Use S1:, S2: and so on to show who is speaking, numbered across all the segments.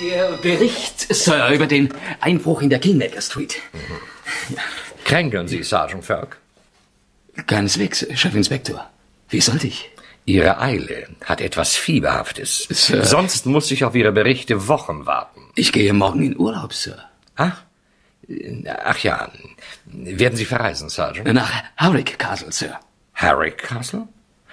S1: Der Bericht, Sir, über den Einbruch in der Kingmaker Street.
S2: Ja. Kränkeln Sie, Sergeant Falk?
S1: Keineswegs, Chefinspektor. Wie sollte ich?
S2: Ihre Eile hat etwas Fieberhaftes. Sir. Sonst muss ich auf Ihre Berichte Wochen warten.
S1: Ich gehe morgen in Urlaub, Sir.
S2: Ach? Ach ja. Werden Sie verreisen, Sergeant?
S1: Nach Harwick Castle, Sir.
S2: Harwick Castle?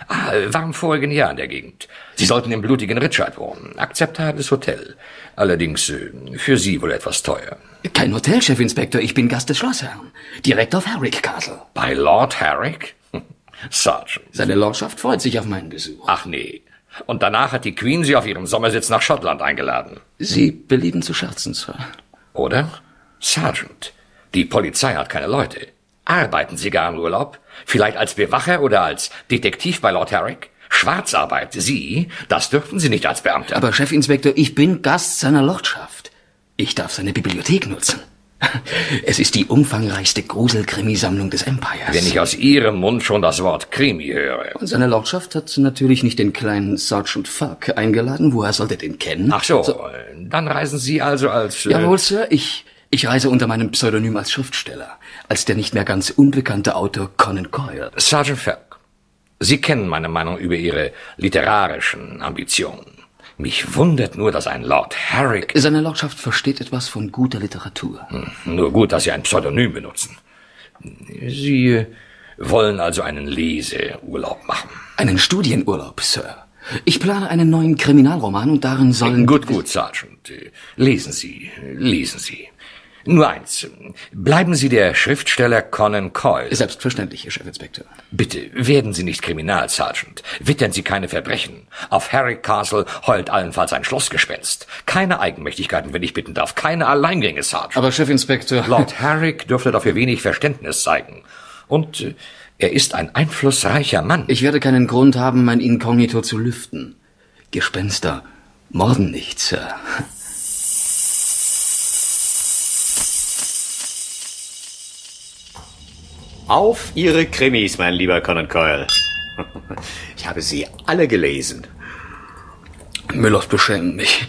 S2: Ah, waren vorigen Jahr in der Gegend. Sie sollten im blutigen Richard wohnen. Akzeptables Hotel. Allerdings äh, für Sie wohl etwas teuer.
S1: Kein Hotel, Chefinspektor. Ich bin Gast des Schlossherrn. Direkt auf Harwick Castle.
S2: Bei Lord Harwick? Sergeant.
S1: Seine Lordschaft freut sich auf meinen Besuch.
S2: Ach nee. Und danach hat die Queen Sie auf ihren Sommersitz nach Schottland eingeladen.
S1: Sie belieben zu scherzen, Sir.
S2: Oder? Sergeant, die Polizei hat keine Leute. Arbeiten Sie gar im Urlaub? Vielleicht als Bewacher oder als Detektiv bei Lord Herrick? Schwarzarbeit, Sie? Das dürften Sie nicht als Beamter.
S1: Aber Chefinspektor, ich bin Gast seiner Lordschaft. Ich darf seine Bibliothek nutzen. Es ist die umfangreichste Gruselkrimisammlung des Empires.
S2: Wenn ich aus Ihrem Mund schon das Wort Krimi höre.
S1: Und seine Lordschaft hat natürlich nicht den kleinen Sergeant Falk eingeladen. Woher sollte den kennen?
S2: Ach so, so. dann reisen Sie also als...
S1: Äh Jawohl, Sir, ich... Ich reise unter meinem Pseudonym als Schriftsteller, als der nicht mehr ganz unbekannte Autor Conan Coyle.
S2: Sergeant Falk, Sie kennen meine Meinung über Ihre literarischen Ambitionen. Mich wundert nur, dass ein Lord Herrick...
S1: Seine Lordschaft versteht etwas von guter Literatur.
S2: Hm, nur gut, dass Sie ein Pseudonym benutzen. Sie wollen also einen Leseurlaub machen.
S1: Einen Studienurlaub, Sir. Ich plane einen neuen Kriminalroman und darin sollen...
S2: Gut, gut, Sergeant. Lesen Sie, lesen Sie. Nur eins. Bleiben Sie der Schriftsteller Conan Coyle.
S1: Selbstverständlich, Herr Chefinspektor.
S2: Bitte, werden Sie nicht Kriminalsergeant. Wittern Sie keine Verbrechen. Auf Harry Castle heult allenfalls ein Schlossgespenst. Keine Eigenmächtigkeiten, wenn ich bitten darf. Keine Alleingänge, Sergeant.
S1: Aber Chefinspektor...
S2: Lord Herrick dürfte dafür wenig Verständnis zeigen. Und äh, er ist ein einflussreicher Mann.
S1: Ich werde keinen Grund haben, mein Inkognito zu lüften. Gespenster morden nicht, Sir.
S3: Auf Ihre Krimis, mein lieber Conan Coyle. Ich habe sie alle gelesen.
S1: Müllers beschämt mich,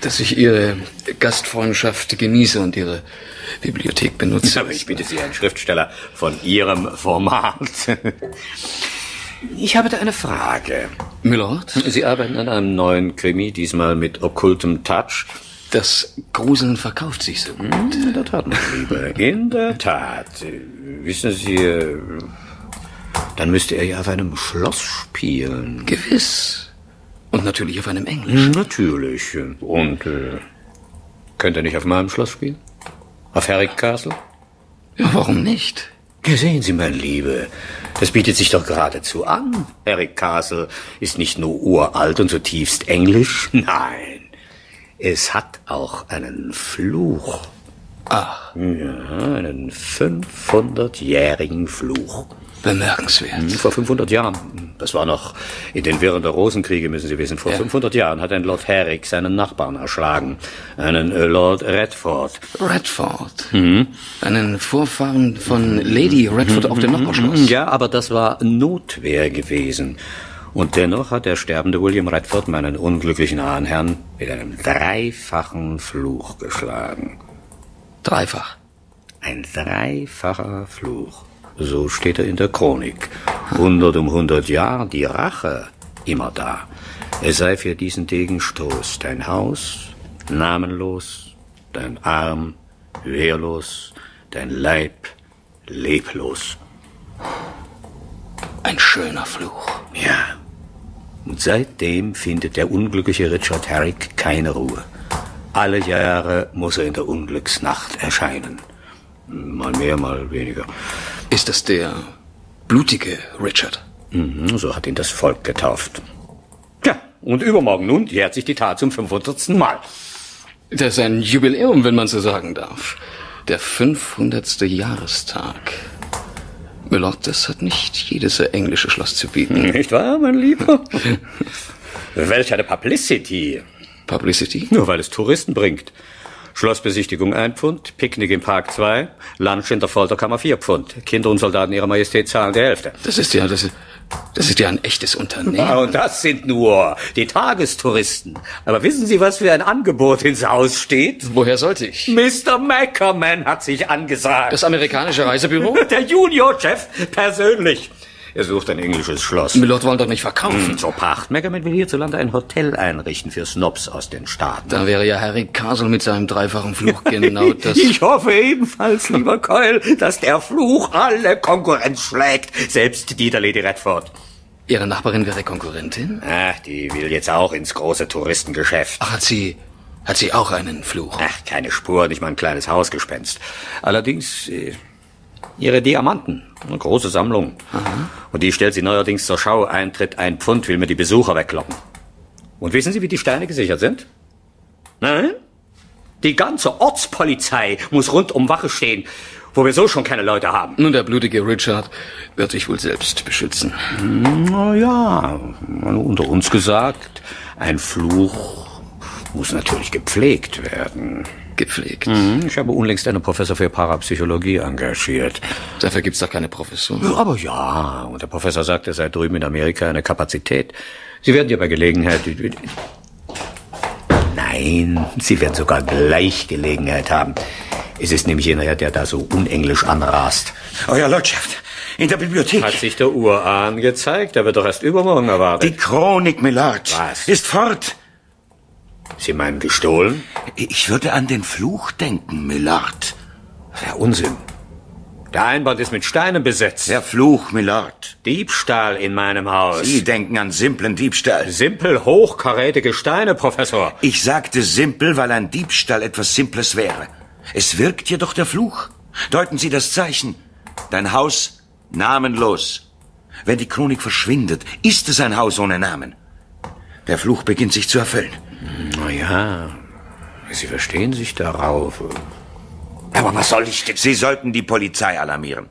S1: dass ich Ihre Gastfreundschaft genieße und Ihre Bibliothek benutze.
S3: Aber ich bitte Sie, ein Schriftsteller von Ihrem Format. Ich habe da eine Frage.
S1: Milord?
S3: Sie arbeiten an einem neuen Krimi, diesmal mit okkultem Touch.
S1: Das Gruseln verkauft sich so gut.
S3: In der Tat, mein Lieber, in der Tat. Wissen Sie, äh, dann müsste er ja auf einem Schloss spielen.
S1: Gewiss. Und natürlich auf einem englischen.
S3: Natürlich. Und äh, könnte er nicht auf meinem Schloss spielen? Auf Herrick Castle?
S1: Ja, warum nicht?
S3: Sehen Sie, mein Liebe, das bietet sich doch geradezu an. Herrick Castle ist nicht nur uralt und zutiefst englisch, nein. Es hat auch einen Fluch.
S1: Ach.
S3: Ja, einen 500-jährigen Fluch.
S1: Bemerkenswert.
S3: Vor 500 Jahren. Das war noch in den Wirren der Rosenkriege, müssen Sie wissen. Vor ja. 500 Jahren hat ein Lord Herrick seinen Nachbarn erschlagen. Einen äh, Lord Redford.
S1: Redford? Mhm. Einen Vorfahren von Lady Redford mhm. auf dem Nachbarschloss?
S3: Ja, aber das war Notwehr gewesen. Und dennoch hat der sterbende William Redford meinen unglücklichen Ahnherrn mit einem dreifachen Fluch geschlagen.
S1: Dreifach?
S3: Ein dreifacher Fluch. So steht er in der Chronik. Hundert um hundert Jahre die Rache immer da. Es sei für diesen Degenstoß dein Haus namenlos, dein Arm wehrlos, dein Leib leblos.
S1: Ein schöner Fluch.
S3: Ja, und seitdem findet der unglückliche Richard Herrick keine Ruhe. Alle Jahre muss er in der Unglücksnacht erscheinen. Mal mehr, mal weniger.
S1: Ist das der blutige Richard?
S3: Mhm, so hat ihn das Volk getauft. Ja, und übermorgen nun jährt sich die Tat zum 500. Mal.
S1: Das ist ein Jubiläum, wenn man so sagen darf. Der 500. Jahrestag. Milord, das hat nicht jedes englische Schloss zu bieten.
S3: Nicht wahr, mein Lieber? Welch eine Publicity.
S1: Publicity?
S3: Nur weil es Touristen bringt. Schlossbesichtigung ein Pfund, Picknick im Park zwei, Lunch in der Folterkammer vier Pfund. Kinder und Soldaten ihrer Majestät zahlen die Hälfte.
S1: Das ist ja, das ist, Das ist ja ein echtes Unternehmen.
S3: Ah, und das sind nur die Tagestouristen. Aber wissen Sie, was für ein Angebot ins Haus steht?
S1: Woher sollte ich?
S3: Mr. Mackerman hat sich angesagt.
S1: Das amerikanische Reisebüro?
S3: Der Juniorchef persönlich. Er sucht ein englisches Schloss.
S1: Milord wollen doch nicht verkaufen.
S3: Hm, zur Pacht. Mackerman will hierzulande ein Hotel einrichten für Snobs aus den Staaten.
S1: Da wäre ja Harry Castle mit seinem dreifachen Fluch genau das.
S3: ich hoffe ebenfalls, lieber Keul, dass der Fluch alle Konkurrenz schlägt. Selbst die der Lady Redford.
S1: Ihre Nachbarin wäre Konkurrentin?
S3: Ach, die will jetzt auch ins große Touristengeschäft.
S1: Ach, hat sie, hat sie auch einen Fluch?
S3: Ach, keine Spur, nicht mal ein kleines Hausgespenst. Allerdings, äh, ihre Diamanten. Eine große Sammlung. Aha. Und die stellt sie neuerdings zur Schau. Eintritt ein Pfund, will mir die Besucher weglocken. Und wissen Sie, wie die Steine gesichert sind? Nein? Die ganze Ortspolizei muss rund um Wache stehen wo wir so schon keine Leute haben.
S1: Nun, der blutige Richard wird sich wohl selbst beschützen.
S3: Na ja, unter uns gesagt, ein Fluch muss natürlich gepflegt werden.
S1: Gepflegt?
S3: Mhm, ich habe unlängst einen Professor für Parapsychologie engagiert.
S1: Dafür gibt's doch keine Professur.
S3: Aber ja, und der Professor sagt, er sei drüben in Amerika eine Kapazität. Sie werden ja bei Gelegenheit... Nein, Sie werden sogar gleich Gelegenheit haben. Es ist nämlich jener, der da so unenglisch anrast.
S4: Euer Lordschaft, in der Bibliothek.
S3: Hat sich der Urahn gezeigt? Er wird doch erst übermorgen erwartet.
S4: Die Chronik, Milord.
S3: Was?
S4: Ist fort.
S3: Sie meinen gestohlen?
S4: Ich würde an den Fluch denken, Milord.
S3: Ja, Unsinn. Der Einband ist mit Steinen besetzt.
S4: Der Fluch, Milord.
S3: Diebstahl in meinem Haus.
S4: Sie denken an simplen Diebstahl.
S3: Simpel hochkarätige Steine, Professor.
S4: Ich sagte simpel, weil ein Diebstahl etwas Simples wäre. Es wirkt jedoch der Fluch. Deuten Sie das Zeichen. Dein Haus namenlos. Wenn die Chronik verschwindet, ist es ein Haus ohne Namen. Der Fluch beginnt sich zu erfüllen.
S3: Ja, Sie verstehen sich darauf.
S4: Aber was soll ich denn? Sie sollten die Polizei alarmieren.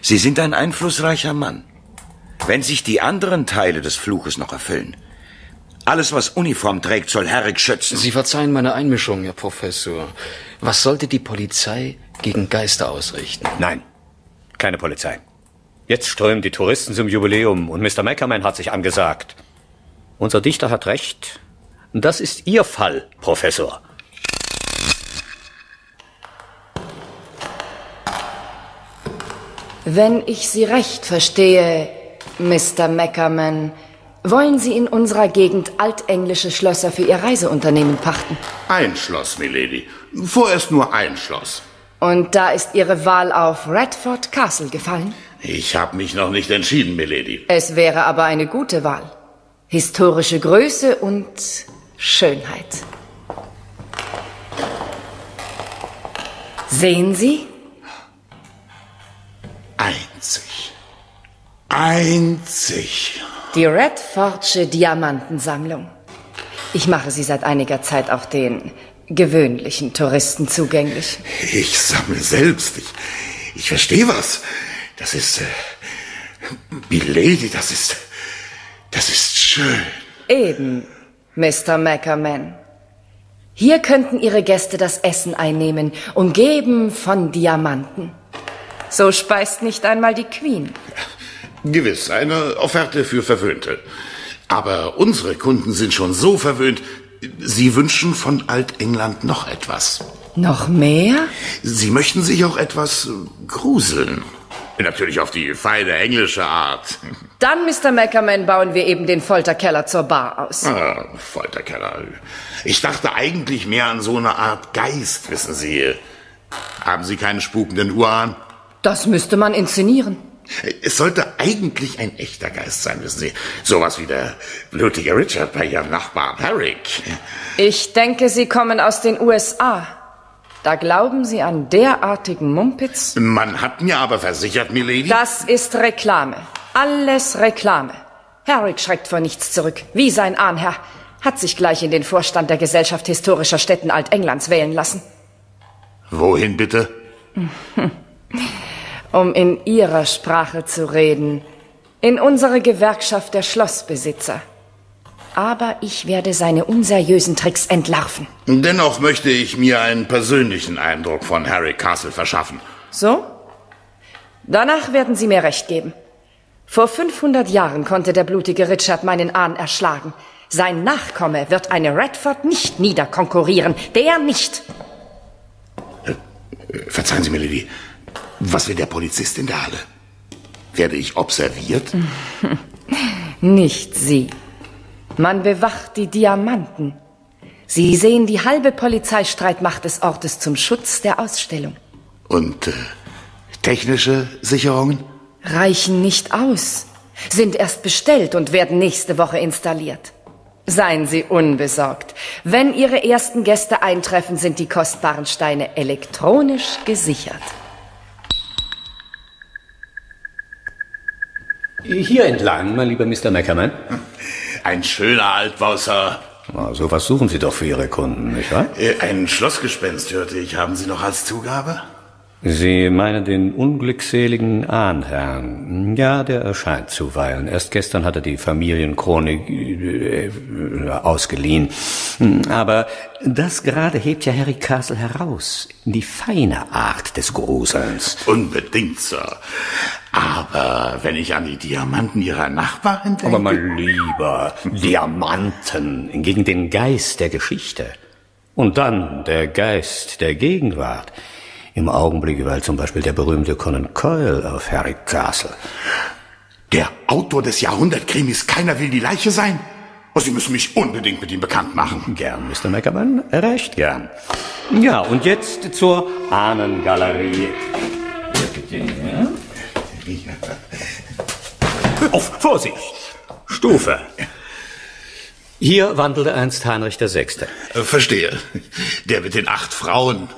S4: Sie sind ein einflussreicher Mann. Wenn sich die anderen Teile des Fluches noch erfüllen, alles, was Uniform trägt, soll Herrick schützen.
S1: Sie verzeihen meine Einmischung, Herr Professor. Was sollte die Polizei gegen Geister ausrichten?
S3: Nein, keine Polizei. Jetzt strömen die Touristen zum Jubiläum und Mr. Mackerman hat sich angesagt. Unser Dichter hat recht. Das ist Ihr Fall, Professor.
S5: Wenn ich Sie recht verstehe, Mr. Mackerman, wollen Sie in unserer Gegend altenglische Schlösser für Ihr Reiseunternehmen pachten?
S6: Ein Schloss, Milady. Vorerst nur ein Schloss.
S5: Und da ist Ihre Wahl auf Redford Castle gefallen?
S6: Ich habe mich noch nicht entschieden, Milady.
S5: Es wäre aber eine gute Wahl. Historische Größe und Schönheit. Sehen Sie?
S6: Einzig. Einzig.
S5: Die Redfordsche Diamantensammlung. Ich mache sie seit einiger Zeit auch den gewöhnlichen Touristen zugänglich.
S6: Ich sammle selbst. Ich, ich verstehe was. Das ist, äh, Milady, das ist, das ist schön.
S5: Eben, Mr. Mackerman. Hier könnten Ihre Gäste das Essen einnehmen, umgeben von Diamanten. So speist nicht einmal die Queen.
S6: Gewiss, eine Offerte für Verwöhnte. Aber unsere Kunden sind schon so verwöhnt, sie wünschen von Altengland noch etwas.
S5: Noch mehr?
S6: Sie möchten sich auch etwas gruseln. Natürlich auf die feine englische Art.
S5: Dann, Mr. Mackerman, bauen wir eben den Folterkeller zur Bar aus.
S6: Ah, Folterkeller. Ich dachte eigentlich mehr an so eine Art Geist, wissen Sie. Haben Sie keinen spukenden Uran?
S5: Das müsste man inszenieren.
S6: Es sollte eigentlich ein echter Geist sein, wissen Sie. Sowas wie der blutige Richard bei Ihrem Nachbarn Herrick.
S5: Ich denke, Sie kommen aus den USA. Da glauben Sie an derartigen Mumpitz?
S6: Man hat mir aber versichert, Milady.
S5: Das ist Reklame. Alles Reklame. Herrick schreckt vor nichts zurück. Wie sein Ahnherr. Hat sich gleich in den Vorstand der Gesellschaft historischer Städten Altenglands wählen lassen.
S6: Wohin bitte?
S5: um in Ihrer Sprache zu reden, in unsere Gewerkschaft der Schlossbesitzer. Aber ich werde seine unseriösen Tricks entlarven.
S6: Dennoch möchte ich mir einen persönlichen Eindruck von Harry Castle verschaffen.
S5: So? Danach werden Sie mir recht geben. Vor 500 Jahren konnte der blutige Richard meinen Ahn erschlagen. Sein Nachkomme wird eine Redford nicht niederkonkurrieren. Der nicht.
S6: Verzeihen Sie mir, Lady. Was will der Polizist in der Halle? Werde ich observiert?
S5: Nicht Sie. Man bewacht die Diamanten. Sie sehen die halbe Polizeistreitmacht des Ortes zum Schutz der Ausstellung.
S6: Und äh, technische Sicherungen?
S5: Reichen nicht aus, sind erst bestellt und werden nächste Woche installiert. Seien Sie unbesorgt. Wenn Ihre ersten Gäste eintreffen, sind die kostbaren Steine elektronisch gesichert.
S3: Hier entlang, mein lieber Mr. Neckermann.
S6: Ein schöner Altbau, Sir.
S3: Na, so was suchen Sie doch für Ihre Kunden, nicht wahr?
S6: Äh, Ein Schlossgespenst, hörte ich. Haben Sie noch als Zugabe?
S3: Sie meinen den unglückseligen Ahnherrn. Ja, der erscheint zuweilen. Erst gestern hat er die Familienchronik äh, ausgeliehen. Aber das gerade hebt ja Harry Castle heraus. Die feine Art des Gruselns.
S6: Unbedingt, Sir. Aber wenn ich an die Diamanten Ihrer Nachbarin denke...
S3: Aber mein Lieber, Diamanten gegen den Geist der Geschichte. Und dann der Geist der Gegenwart. Im Augenblick weil zum Beispiel der berühmte Conan Coyle auf Harry Castle.
S6: Der Autor des Jahrhundertkrimis Keiner will die Leiche sein? Oh, Sie müssen mich unbedingt mit ihm bekannt machen.
S3: Gern, Mr. Meckermann, recht gern. Ja, und jetzt zur Ahnengalerie. Auf, Vorsicht! Stufe. Hier wandelte einst Heinrich VI.
S6: Äh, Verstehe. Der mit den acht Frauen.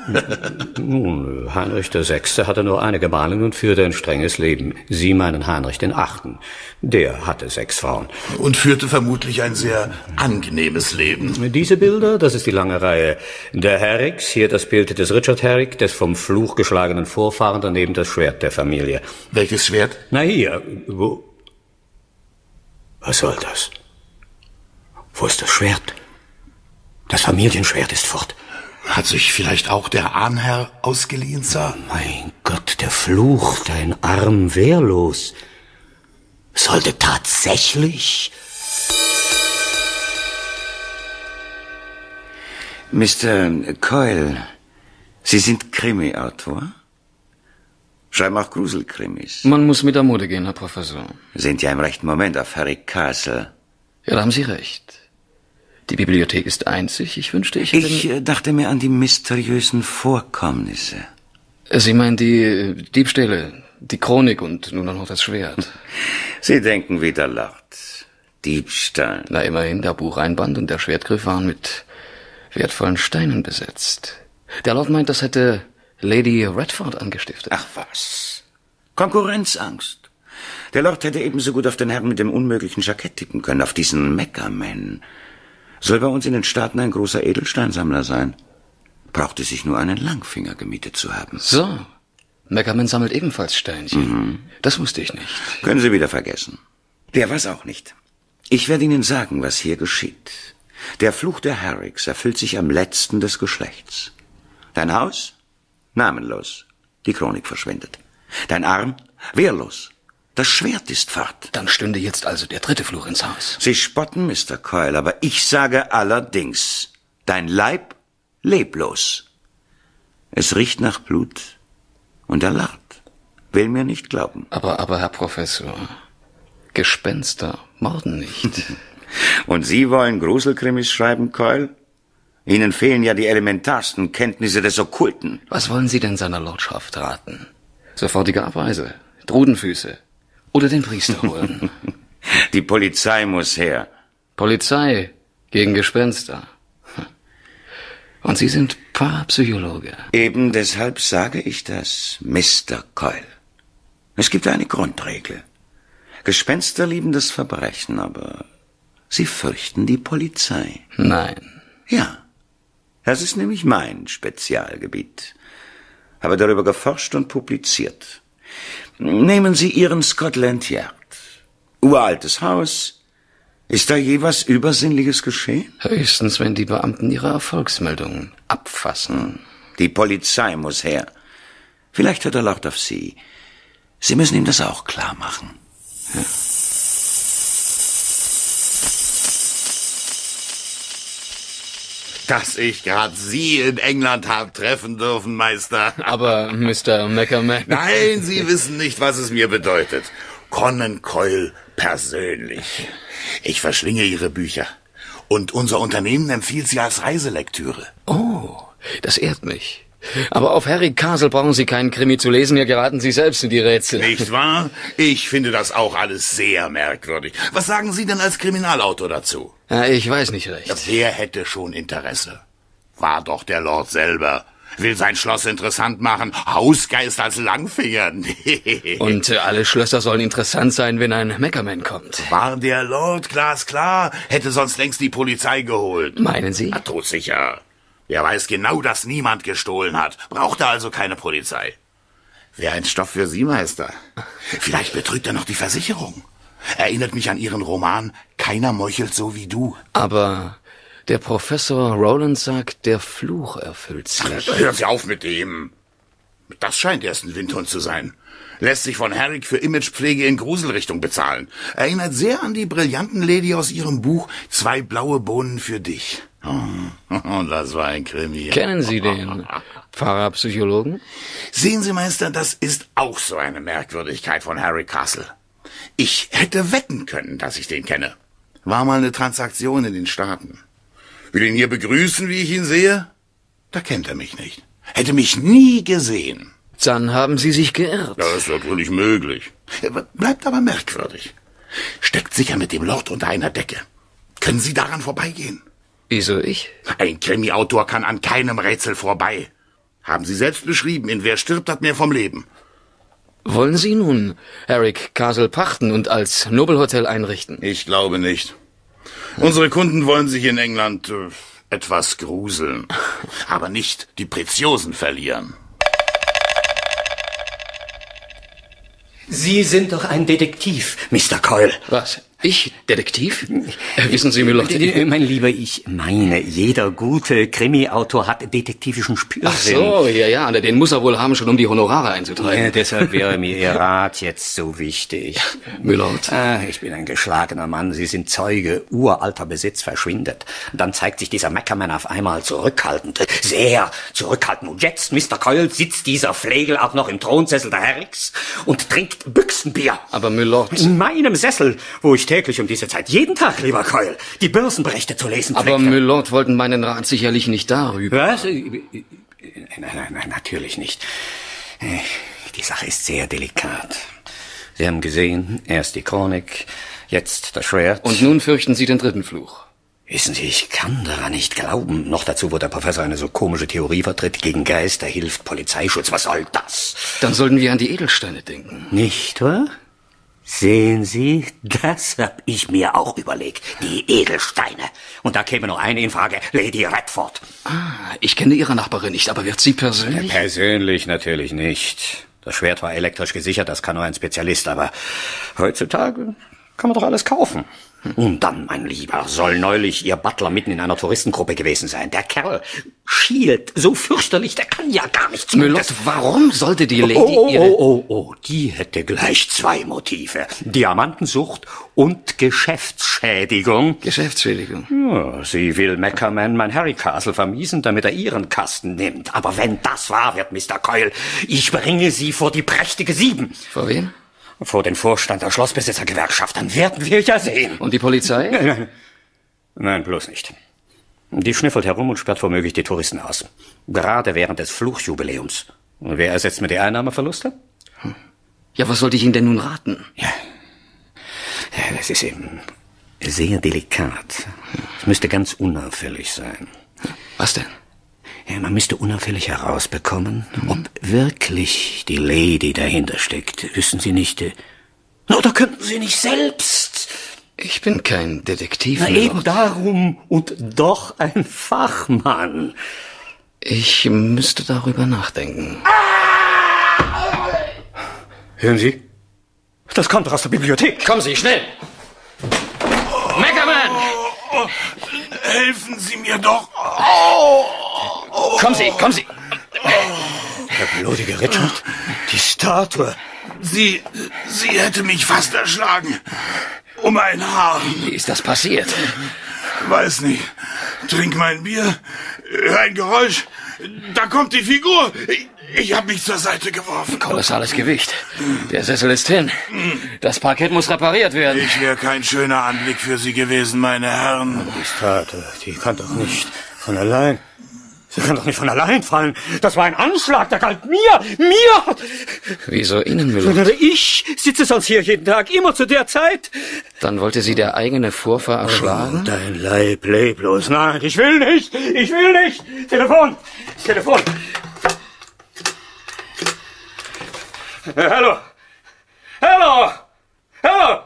S3: Nun, Heinrich VI. hatte nur eine Gemahlin und führte ein strenges Leben. Sie meinen Heinrich den Achten. Der hatte sechs Frauen.
S6: Und führte vermutlich ein sehr angenehmes Leben.
S3: Diese Bilder, das ist die lange Reihe der Herricks, hier das Bild des Richard Herrick, des vom Fluch geschlagenen Vorfahren, daneben das Schwert der Familie.
S6: Welches Schwert?
S3: Na hier, wo... Was soll das? Wo ist das Schwert? Das Familienschwert ist fort.
S6: Hat sich vielleicht auch der Ahnherr ausgeliehen, Sir?
S3: Mein Gott, der Fluch, dein Arm wehrlos. Sollte tatsächlich...
S4: Mr. Coyle, Sie sind Krimi-Autor? Schreiben auch Gruselkrimis.
S1: Man muss mit der Mode gehen, Herr Professor.
S4: Sind ja im rechten Moment auf Harry Castle.
S1: Ja, da haben Sie recht. Die Bibliothek ist einzig. Ich wünschte, ich hätte...
S4: Ich äh, dachte mir an die mysteriösen Vorkommnisse.
S1: Sie meinen die äh, Diebstähle, die Chronik und nun auch noch das Schwert.
S4: Sie denken wie der Lord. Diebstahl.
S1: Na, immerhin, der Bucheinband und der Schwertgriff waren mit wertvollen Steinen besetzt. Der Lord meint, das hätte Lady Redford angestiftet.
S4: Ach was. Konkurrenzangst. Der Lord hätte ebenso gut auf den Herrn mit dem unmöglichen Jackett tippen können, auf diesen Meckerman. Soll bei uns in den Staaten ein großer Edelsteinsammler sein. Brauchte sich nur einen Langfinger gemietet zu haben.
S1: So. Meckerman sammelt ebenfalls Steinchen. Das wusste ich nicht.
S4: Können Sie wieder vergessen. Der war's auch nicht. Ich werde Ihnen sagen, was hier geschieht. Der Fluch der Herricks erfüllt sich am letzten des Geschlechts. Dein Haus? Namenlos. Die Chronik verschwindet. Dein Arm? Wehrlos. Das Schwert ist fort.
S1: Dann stünde jetzt also der dritte Fluch ins Haus.
S4: Sie spotten, Mr. Coyle, aber ich sage allerdings, dein Leib leblos. Es riecht nach Blut und er lacht. Will mir nicht glauben.
S1: Aber, aber, Herr Professor, Gespenster morden nicht.
S4: Und Sie wollen Gruselkrimis schreiben, Coyle? Ihnen fehlen ja die elementarsten Kenntnisse des Okkulten.
S1: Was wollen Sie denn seiner Lordschaft raten? Sofortige Abreise, Drudenfüße oder den Priester holen?
S4: Die Polizei muss her.
S1: Polizei gegen Gespenster. Und Sie sind Parapsychologe.
S4: Eben deshalb sage ich das, Mr. Coyle. Es gibt eine Grundregel. Gespenster lieben das Verbrechen, aber sie fürchten die Polizei.
S1: Nein.
S4: Ja, das ist nämlich mein Spezialgebiet. Habe darüber geforscht und publiziert. Nehmen Sie Ihren Scotland Yard. Uraltes Haus. Ist da je was Übersinnliches geschehen?
S1: Höchstens, wenn die Beamten ihre Erfolgsmeldungen abfassen.
S4: Die Polizei muss her. Vielleicht hört er laut auf Sie. Sie müssen ihm das auch klar machen.
S6: Dass ich gerade Sie in England hab treffen dürfen, Meister.
S1: Aber, Mr. Meckerman.
S6: Nein, Sie wissen nicht, was es mir bedeutet. Conan Coyle persönlich. Ich verschlinge Ihre Bücher. Und unser Unternehmen empfiehlt sie als Reiselektüre.
S1: Oh, das ehrt mich. Aber auf Harry Castle brauchen Sie keinen Krimi zu lesen, hier geraten Sie selbst in die Rätsel.
S6: Nicht wahr? Ich finde das auch alles sehr merkwürdig. Was sagen Sie denn als Kriminalautor dazu?
S1: Ja, ich weiß nicht recht.
S6: Wer hätte schon Interesse? War doch der Lord selber. Will sein Schloss interessant machen. Hausgeist als Langfinger.
S1: Und äh, alle Schlösser sollen interessant sein, wenn ein Meckerman kommt.
S6: War der Lord glasklar, hätte sonst längst die Polizei geholt.
S1: Meinen Sie?
S6: Na, todsicher. Er weiß genau, dass niemand gestohlen hat. Brauchte also keine Polizei. Wäre ein Stoff für Sie, Meister. Vielleicht betrügt er noch die Versicherung. Erinnert mich an Ihren Roman Keiner meuchelt so wie du.
S1: Aber der Professor Rowland sagt, der Fluch erfüllt sich.
S6: Hören Sie auf mit dem. Das scheint erst ein Windhund zu sein. Lässt sich von Herrick für Imagepflege in Gruselrichtung bezahlen. Erinnert sehr an die brillanten Lady aus ihrem Buch Zwei blaue Bohnen für dich. Oh, das war ein Krimi.
S1: Kennen Sie den Pfarrerpsychologen?
S6: Sehen Sie, Meister, das ist auch so eine Merkwürdigkeit von Harry Castle. Ich hätte wetten können, dass ich den kenne. War mal eine Transaktion in den Staaten. Will ihn hier begrüßen, wie ich ihn sehe? Da kennt er mich nicht. Hätte mich nie gesehen.
S1: Dann haben Sie sich geirrt.
S6: Das ist natürlich möglich. Bleibt aber merkwürdig. Steckt sicher mit dem Lord unter einer Decke. Können Sie daran vorbeigehen?
S1: Wieso ich?
S6: Ein Krimi-Autor kann an keinem Rätsel vorbei. Haben Sie selbst beschrieben, in Wer stirbt, hat mehr vom Leben.
S1: Wollen Sie nun Eric Castle pachten und als Nobelhotel einrichten?
S6: Ich glaube nicht. Unsere Kunden wollen sich in England äh, etwas gruseln, aber nicht die Preziosen verlieren.
S3: Sie sind doch ein Detektiv, Mr. Coyle.
S1: Was? Ich? Detektiv? Äh, wissen Sie, Milord?
S3: Äh, Mein Lieber, ich meine, jeder gute Krimi-Autor hat detektivischen Spürsinn.
S1: Ach so, ja, ja, den muss er wohl haben, schon um die Honorare einzutreiben.
S3: Ja, deshalb wäre mir Ihr Rat jetzt so wichtig.
S1: Milord.
S3: Ah, ich bin ein geschlagener Mann. Sie sind Zeuge. Uralter Besitz verschwindet. Dann zeigt sich dieser Meckermann auf einmal zurückhaltend. Sehr zurückhaltend. Und jetzt, Mr. Coyle, sitzt dieser Flegel auch noch im Thronsessel der Herrix und trinkt Büchsenbier.
S1: Aber Milord.
S3: In meinem Sessel, wo ich täglich um diese Zeit, jeden Tag, lieber Coyle, die Börsenberichte zu lesen
S1: Aber. Milord wollten meinen Rat sicherlich nicht darüber.
S3: Was? Äh, äh, Nein, nein, nein, natürlich nicht. Äh, Die Sache ist sehr delikat. Sie haben gesehen, erst die Chronik, jetzt das Schwert.
S1: Und nun fürchten Sie den dritten Fluch.
S3: Wissen Sie, ich kann daran nicht glauben. Noch dazu, wo der Professor eine so komische Theorie vertritt, gegen Geister hilft Polizeischutz. Was soll das?
S1: Dann sollten wir an die Edelsteine denken.
S3: Nicht wahr? Sehen Sie, das hab ich mir auch überlegt. Die Edelsteine. Und da käme nur eine in Frage, Lady Redford.
S1: Ah, ich kenne Ihre Nachbarin nicht, aber wird sie persönlich?
S3: Persönlich natürlich nicht. Das Schwert war elektrisch gesichert, das kann nur ein Spezialist, aber heutzutage kann man doch alles kaufen. Und dann, mein Lieber, soll neulich Ihr Butler mitten in einer Touristengruppe gewesen sein. Der Kerl schielt so fürchterlich, der kann ja gar nichts mehr.
S1: Milord, warum sollte die Lady
S3: Oh, oh,
S1: ihre...
S3: oh, oh, oh, die hätte gleich zwei Motive. Diamantensucht und Geschäftsschädigung.
S1: Geschäftsschädigung.
S3: Ja, sie will Meckerman mein Harry Castle vermiesen, damit er ihren Kasten nimmt. Aber wenn das wahr wird, Mr. Coyle, ich bringe Sie vor die prächtige Sieben.
S1: Vor wen?
S3: Vor den Vorstand der Schlossbesitzergewerkschaft. Dann werden wir ja sehen.
S1: Und die Polizei?
S3: Nein, nein, nein, bloß nicht. Die schnüffelt herum und sperrt womöglich die Touristen aus. Gerade während des Fluchjubiläums. Und wer ersetzt mir die Einnahmeverluste?
S1: Ja, was sollte ich Ihnen denn nun raten?
S3: Ja, das ist eben sehr delikat. Es müsste ganz unauffällig sein.
S1: Was denn?
S3: Man müsste unauffällig herausbekommen, ob wirklich die Lady dahinter steckt. Wissen Sie nicht? äh, Oder könnten Sie nicht selbst?
S1: Ich bin kein Detektiv,
S3: Na eben darum und doch ein Fachmann.
S1: Ich müsste darüber nachdenken.
S3: Hören Sie? Das kommt doch aus der Bibliothek.
S1: Kommen Sie, schnell! Meckerman!
S6: Helfen Sie mir doch.
S1: Kommen Sie, kommen Sie!
S3: Der blutige Richard? Die Statue.
S6: Sie, sie hätte mich fast erschlagen. Um ein Haar.
S2: Wie ist das passiert?
S6: Weiß nicht. Trink mein Bier, hör ein Geräusch. Da kommt die Figur. Ich, ich habe mich zur Seite geworfen.
S2: Kolossales Gewicht. Der Sessel ist hin. Das Parkett muss repariert werden.
S6: Ich wäre kein schöner Anblick für Sie gewesen, meine Herren.
S3: Die Tate, die kann doch nicht von allein. Sie kann doch nicht von allein fallen. Das war ein Anschlag, der galt mir, mir.
S1: Wieso Ihnen, Milord?
S3: Ich sitze sonst hier jeden Tag, immer zu der Zeit.
S1: Dann wollte Sie der eigene Vorfahr erschlagen?
S3: Dein Leib leblos. Nein, ich will nicht, ich will nicht. Telefon, Telefon. Hallo, hallo, hallo.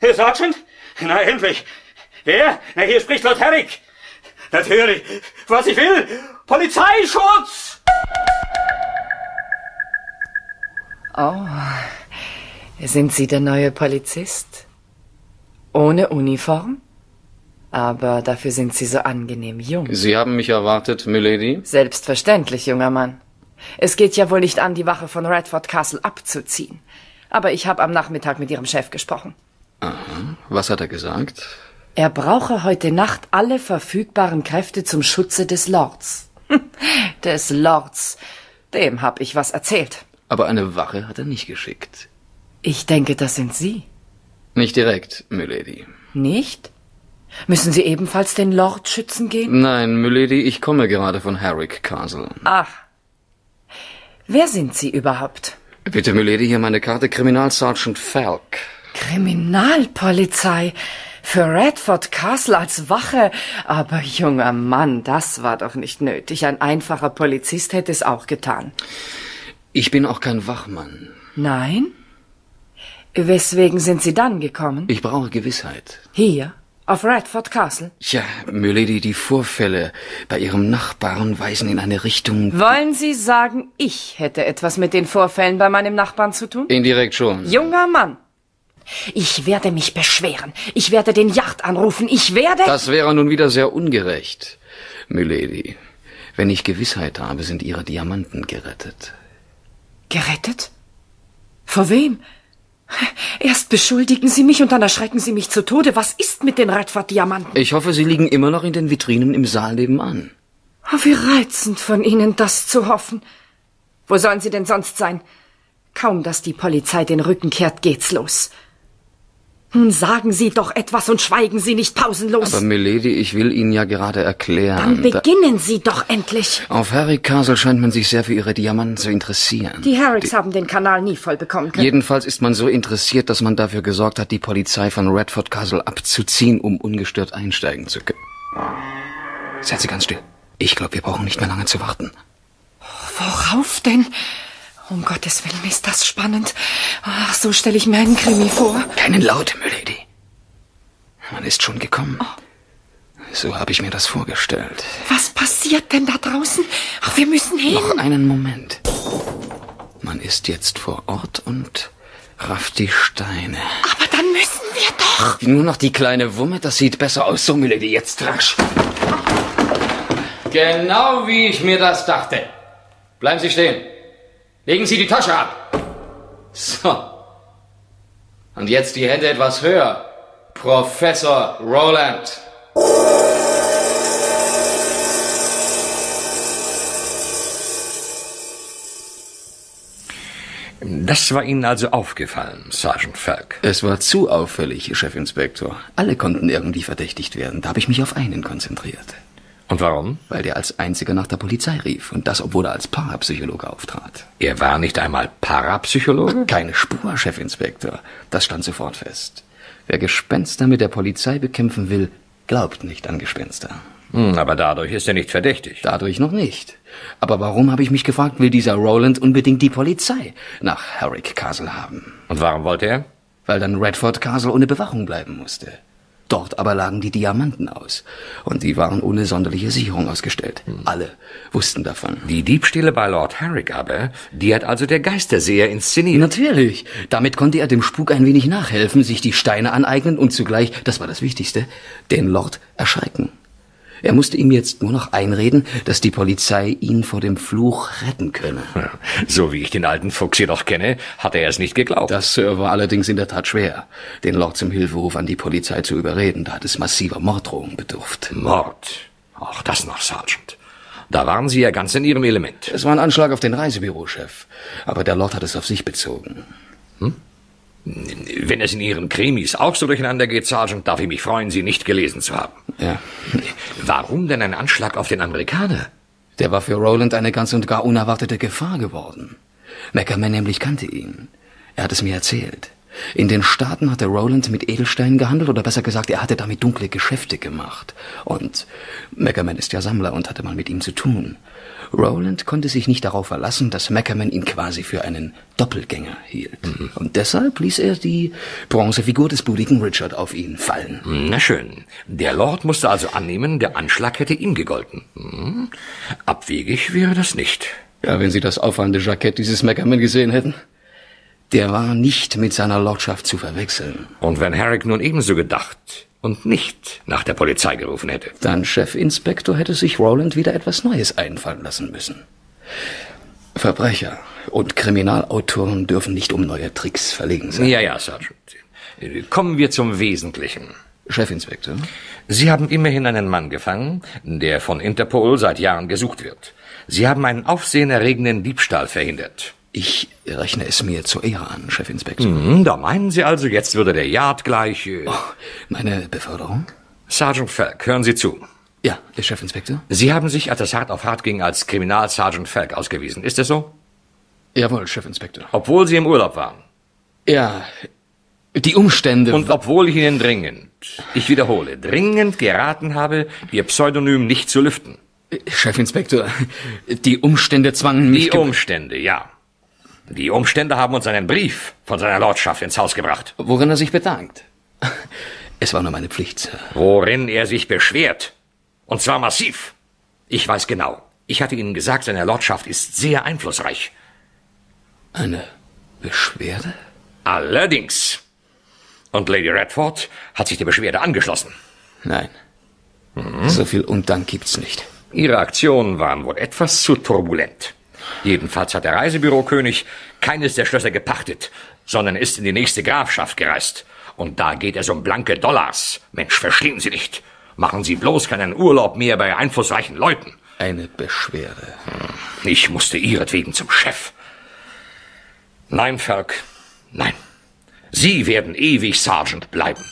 S3: Herr Sergeant? Na, endlich. Wer? Na, hier spricht Lord Herrick. Natürlich. Was ich will. Polizeischutz!
S5: Oh, sind Sie der neue Polizist? Ohne Uniform? Aber dafür sind Sie so angenehm jung.
S1: Sie haben mich erwartet, Milady?
S5: Selbstverständlich, junger Mann. Es geht ja wohl nicht an, die Wache von Radford Castle abzuziehen. Aber ich habe am Nachmittag mit Ihrem Chef gesprochen.
S1: Aha. Was hat er gesagt?
S5: Er brauche heute Nacht alle verfügbaren Kräfte zum Schutze des Lords. Des Lords. Dem hab ich was erzählt.
S1: Aber eine Wache hat er nicht geschickt.
S5: Ich denke, das sind Sie.
S1: Nicht direkt, Milady.
S5: Nicht? Müssen Sie ebenfalls den Lord schützen gehen?
S1: Nein, Milady, ich komme gerade von Harwick Castle.
S5: Ach. Wer sind Sie überhaupt?
S1: Bitte, Milady, hier meine Karte Kriminalsergeant Falk.
S5: Kriminalpolizei. Für Radford Castle als Wache. Aber junger Mann, das war doch nicht nötig. Ein einfacher Polizist hätte es auch getan.
S1: Ich bin auch kein Wachmann.
S5: Nein? Weswegen sind Sie dann gekommen?
S1: Ich brauche Gewissheit.
S5: Hier, auf Radford Castle.
S1: Tja, Milady, die Vorfälle bei Ihrem Nachbarn weisen in eine Richtung.
S5: Wollen Sie sagen, ich hätte etwas mit den Vorfällen bei meinem Nachbarn zu tun?
S1: Indirekt schon.
S5: Junger Mann. Ich werde mich beschweren. Ich werde den Yacht anrufen. Ich werde.
S1: Das wäre nun wieder sehr ungerecht. Milady, wenn ich Gewissheit habe, sind Ihre Diamanten gerettet.
S5: Gerettet? Vor wem? Erst beschuldigen Sie mich und dann erschrecken Sie mich zu Tode. Was ist mit den Radfahrt-Diamanten?
S1: Ich hoffe, sie liegen immer noch in den Vitrinen im Saal nebenan.
S5: Oh, wie reizend von Ihnen, das zu hoffen. Wo sollen sie denn sonst sein? Kaum, dass die Polizei den Rücken kehrt, geht's los. Nun sagen Sie doch etwas und schweigen Sie nicht pausenlos.
S1: Aber Milady, ich will Ihnen ja gerade erklären.
S5: Dann beginnen Sie doch endlich.
S1: Auf Harry Castle scheint man sich sehr für Ihre Diamanten zu interessieren.
S5: Die Harricks haben den Kanal nie voll bekommen können.
S1: Jedenfalls ist man so interessiert, dass man dafür gesorgt hat, die Polizei von Redford Castle abzuziehen, um ungestört einsteigen zu können. Seid Sie ganz still. Ich glaube, wir brauchen nicht mehr lange zu warten.
S5: Worauf denn? Um Gottes Willen ist das spannend. Ach, so stelle ich mir einen Krimi vor.
S1: Keinen Laut, Milady. Man ist schon gekommen. So habe ich mir das vorgestellt.
S5: Was passiert denn da draußen? Ach, wir müssen hin.
S1: Noch einen Moment. Man ist jetzt vor Ort und rafft die Steine.
S5: Aber dann müssen wir doch.
S1: Nur noch die kleine Wumme, das sieht besser aus. So, Milady, jetzt rasch. Genau wie ich mir das dachte. Bleiben Sie stehen. Legen Sie die Tasche ab. So. Und jetzt die Hände etwas höher. Professor Roland.
S2: Das war Ihnen also aufgefallen, Sergeant Falk.
S1: Es war zu auffällig, Chefinspektor. Alle konnten irgendwie verdächtigt werden. Da habe ich mich auf einen konzentriert.
S2: Und warum?
S1: Weil der als einziger nach der Polizei rief. Und das, obwohl er als Parapsychologe auftrat.
S2: Er war nicht einmal Parapsychologe?
S1: Keine Spur, Chefinspektor. Das stand sofort fest. Wer Gespenster mit der Polizei bekämpfen will, glaubt nicht an Gespenster.
S2: Hm, aber dadurch ist er nicht verdächtig.
S1: Dadurch noch nicht. Aber warum, habe ich mich gefragt, will dieser Roland unbedingt die Polizei nach Harrick Castle haben?
S2: Und warum wollte er?
S1: Weil dann Redford Castle ohne Bewachung bleiben musste. Dort aber lagen die Diamanten aus. Und die waren ohne sonderliche Sicherung ausgestellt. Alle wussten davon.
S2: Die Diebstähle bei Lord Harrick aber, die hat also der Geisterseher inszeniert.
S1: Natürlich. Damit konnte er dem Spuk ein wenig nachhelfen, sich die Steine aneignen und zugleich, das war das Wichtigste, den Lord erschrecken. Er musste ihm jetzt nur noch einreden, dass die Polizei ihn vor dem Fluch retten könne.
S2: So wie ich den alten Fuchs jedoch kenne, hat er es nicht geglaubt.
S1: Das, Sir, war allerdings in der Tat schwer, den Lord zum Hilferuf an die Polizei zu überreden. Da hat es massiver Morddrohungen bedurft.
S2: Mord. Auch das noch, Sergeant. Da waren Sie ja ganz in Ihrem Element.
S1: Es war ein Anschlag auf den Reisebürochef, aber der Lord hat es auf sich bezogen.
S2: Hm? Wenn es in Ihren Krimis auch so durcheinander geht, Sergeant, darf ich mich freuen, Sie nicht gelesen zu haben.
S1: Ja.
S2: Warum denn ein Anschlag auf den Amerikaner?
S1: Der war für Roland eine ganz und gar unerwartete Gefahr geworden. Mackerman nämlich kannte ihn. Er hat es mir erzählt. In den Staaten hatte Roland mit Edelsteinen gehandelt, oder besser gesagt, er hatte damit dunkle Geschäfte gemacht. Und Mackerman ist ja Sammler und hatte mal mit ihm zu tun. Roland konnte sich nicht darauf verlassen, dass Mackerman ihn quasi für einen Doppelgänger hielt. Mhm. Und deshalb ließ er die Bronzefigur des blutigen Richard auf ihn fallen.
S2: Na schön. Der Lord musste also annehmen, der Anschlag hätte ihm gegolten. Hm. Abwegig wäre das nicht.
S1: Ja, wenn Sie das auffallende Jackett dieses Mackerman gesehen hätten. Der war nicht mit seiner Lordschaft zu verwechseln.
S2: Und wenn Herrick nun ebenso gedacht und nicht nach der Polizei gerufen hätte.
S1: Dann Chefinspektor hätte sich Roland wieder etwas Neues einfallen lassen müssen. Verbrecher und Kriminalautoren dürfen nicht um neue Tricks verlegen sein.
S2: Ja, ja, Sergeant. Kommen wir zum Wesentlichen.
S1: Chefinspektor?
S2: Sie haben immerhin einen Mann gefangen, der von Interpol seit Jahren gesucht wird. Sie haben einen aufsehenerregenden Diebstahl verhindert.
S1: Ich rechne es mir zur Ehre an, Chefinspektor.
S2: Mhm, da meinen Sie also, jetzt würde der Yard gleich... Äh
S1: oh, meine Beförderung?
S2: Sergeant Falk, hören Sie zu.
S1: Ja, Ihr Chefinspektor?
S2: Sie haben sich, als es hart auf hart ging, als Kriminalsergeant Falk ausgewiesen. Ist es so?
S1: Jawohl, Chefinspektor.
S2: Obwohl Sie im Urlaub waren?
S1: Ja, die Umstände...
S2: Und obwohl ich Ihnen dringend, ich wiederhole, dringend geraten habe, Ihr Pseudonym nicht zu lüften.
S1: Chefinspektor, die Umstände zwangen mich...
S2: Die Umstände, ja. Die Umstände haben uns einen Brief von seiner Lordschaft ins Haus gebracht.
S1: Worin er sich bedankt. Es war nur meine Pflicht, Sir.
S2: Worin er sich beschwert. Und zwar massiv. Ich weiß genau. Ich hatte Ihnen gesagt, seine Lordschaft ist sehr einflussreich.
S1: Eine Beschwerde?
S2: Allerdings. Und Lady Redford hat sich der Beschwerde angeschlossen.
S1: Nein. Mhm. So viel Undank gibt's nicht.
S2: Ihre Aktionen waren wohl etwas zu turbulent. Jedenfalls hat der Reisebürokönig keines der Schlösser gepachtet, sondern ist in die nächste Grafschaft gereist. Und da geht es um blanke Dollars. Mensch, verstehen Sie nicht. Machen Sie bloß keinen Urlaub mehr bei einflussreichen Leuten.
S1: Eine Beschwerde.
S2: Hm, ich musste ihretwegen zum Chef. Nein, Falk, nein. Sie werden ewig Sergeant bleiben.